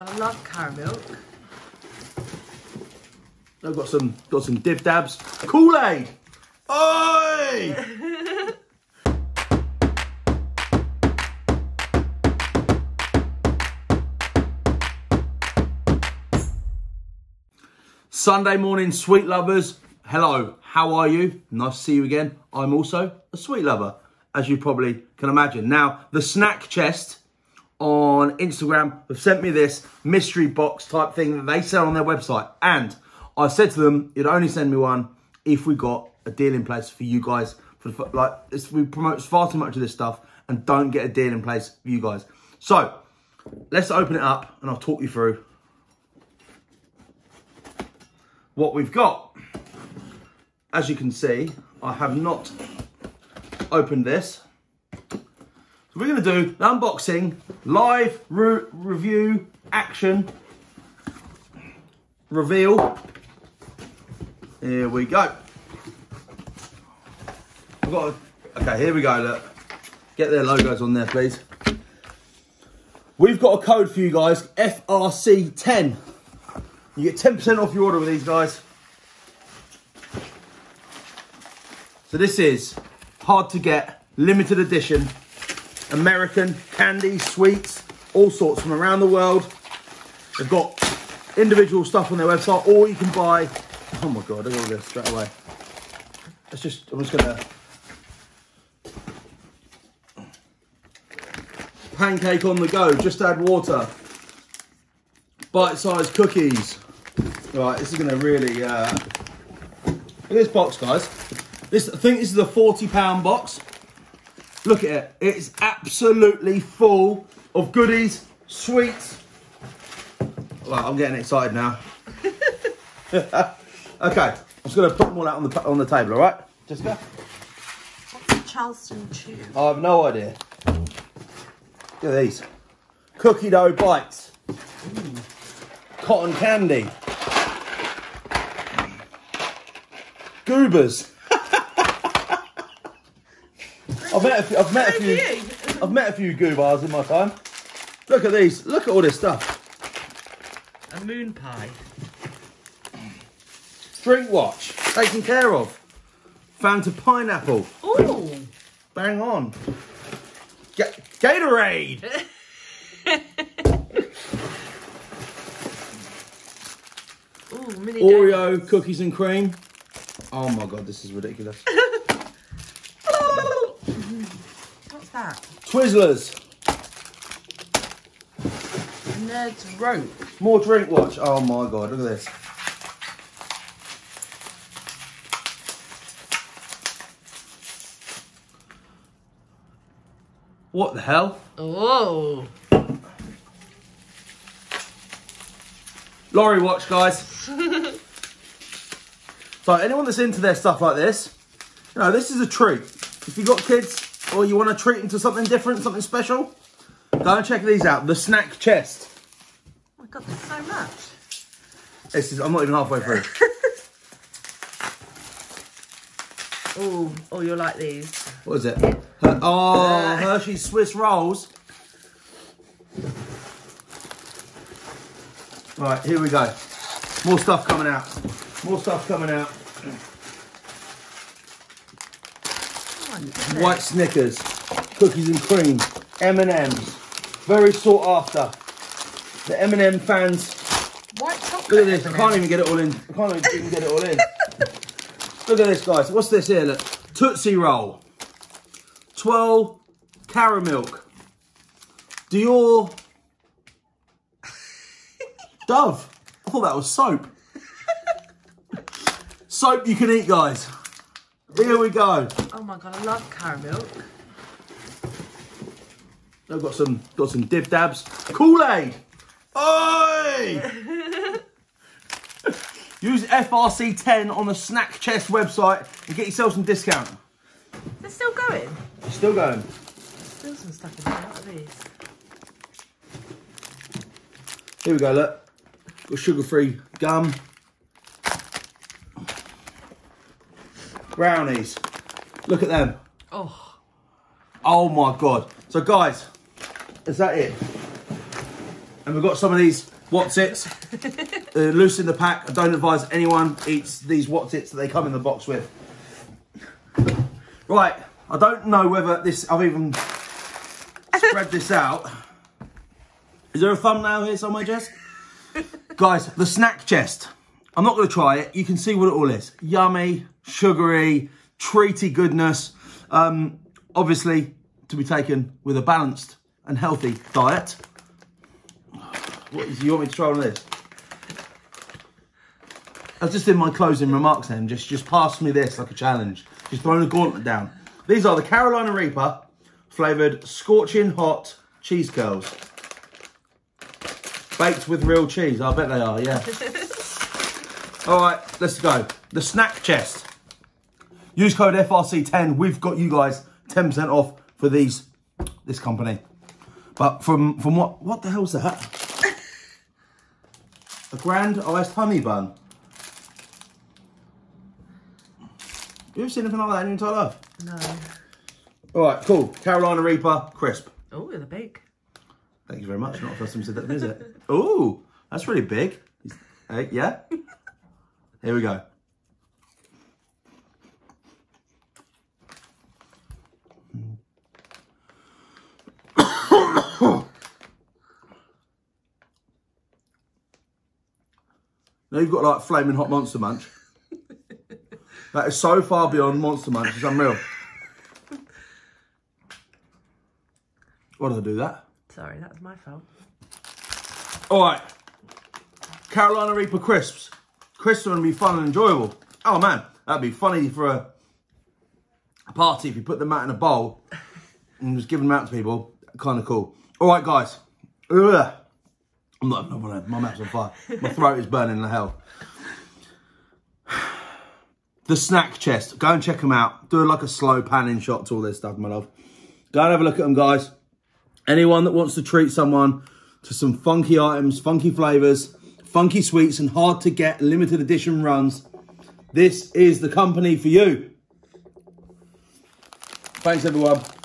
I love caramel. I've got some got some Dip Dabs. Kool-Aid! Oi! Sunday morning, sweet lovers. Hello, how are you? Nice to see you again. I'm also a sweet lover, as you probably can imagine. Now, the snack chest on Instagram have sent me this mystery box type thing that they sell on their website. And I said to them, you'd only send me one if we got a deal in place for you guys. For the, like, we promote far too much of this stuff and don't get a deal in place for you guys. So, let's open it up and I'll talk you through what we've got. As you can see, I have not opened this. We're going to do the unboxing, live re review, action, reveal. Here we go. I've got a, okay, here we go, look. Get their logos on there, please. We've got a code for you guys, FRC10. You get 10% off your order with these guys. So this is hard to get, limited edition, American candy, sweets, all sorts from around the world. They've got individual stuff on their website, or you can buy, oh my God, at all this straight away. Let's just, I'm just gonna, pancake on the go, just add water. Bite-sized cookies. Right, this is gonna really, uh, look at this box, guys. This, I think this is a 40 pound box. Look at it, it's absolutely full of goodies, sweets. Well, I'm getting excited now. okay, I'm just gonna put them all out on the, on the table, all right? Jessica? What's Charleston chew? I have no idea. Look at these. Cookie dough bites. Mm. Cotton candy. Goobers. I've met a few, I've met a few, I've met a few goobars in my time. Look at these. Look at all this stuff. A moon pie. Drink watch. Taken care of. Fanta pineapple. Ooh. Bang on. Ga- Gatorade. Ooh, mini Oreo donuts. cookies and cream. Oh my god, this is ridiculous. What's that? Twizzlers. Nerds Rope. More drink watch. Oh my god, look at this. What the hell? Oh. Lorry watch, guys. so anyone that's into their stuff like this, you know, this is a treat. If you've got kids or you want to treat them to something different, something special, go and check these out. The snack chest. Oh my god, there's so much. This is, I'm not even halfway through. Oh, oh, you'll like these. What is it? Her- oh, uh, Hershey's Swiss rolls. Right, here we go. More stuff coming out. More stuff coming out. Oh, White Snickers, cookies and cream, M&M's. Very sought after. The M&M fans. White chocolate. Look at this. I can't even get it all in. I can't even get it all in. Look at this, guys. What's this here? Look. Tootsie Roll. Twirl Caramilk. Dior Dove. I thought that was soap. soap you can eat, guys. Here we go. Oh my god, I love caramel. I've got some got some Dip Dabs. Kool-Aid. Oi! Use FRC10 on the Snack Chest website and get yourself some discount. They're still going. It's still going. There's Still some stuff in there. What are these? Here we go, look. Got sugar-free gum. Brownies. Look at them. Oh, Oh my god. So guys, is that it? And we've got some of these Whatsits uh, loose in the pack. I don't advise anyone eats these Whatsits that they come in the box with. Right, I don't know whether this, I've even spread this out. Is there a thumbnail here somewhere, Jess? Guys, the snack chest. I'm not going to try it. You can see what it all is. Yummy, sugary, treaty goodness. Um, obviously, to be taken with a balanced and healthy diet. What is, you want me to try on this? I was just in my closing remarks then, just, just pass me this like a challenge. Just throwing a gauntlet down. These are the Carolina Reaper flavoured scorching hot cheese curls. Baked with real cheese. I bet they are, yeah. All right, let's go. The snack chest. Use code FRC10. We've got you guys 10% off for these, this company. But from, from what, what the hell's that? A grand iced honey bun. You ever seen anything like that in your entire life? No. All right, cool. Carolina Reaper, crisp. Oh, they're big. Thank you very much. Not the first time you said that, is it? Ooh, that's really big. Yeah? Here we go. now you've got like flaming hot monster munch. That is so far beyond monster munch. It's unreal. Why did I do that? Sorry, that was my fault. All right. Carolina Reaper crisps. Going to be fun and enjoyable. Oh, man. That'd be funny for a, a party if you put them out in a bowl and just give them out to people. Kind of cool. All right, guys. Ugh. I'm not having one. My mouth's on fire. My throat is burning the hell. The snack chest. Go and check them out. Do like a slow panning shot to all this stuff, my love. Go and have a look at them, guys. Anyone that wants to treat someone to some funky items, funky flavours, funky sweets and hard to get limited edition runs, this is the company for you. Thanks everyone.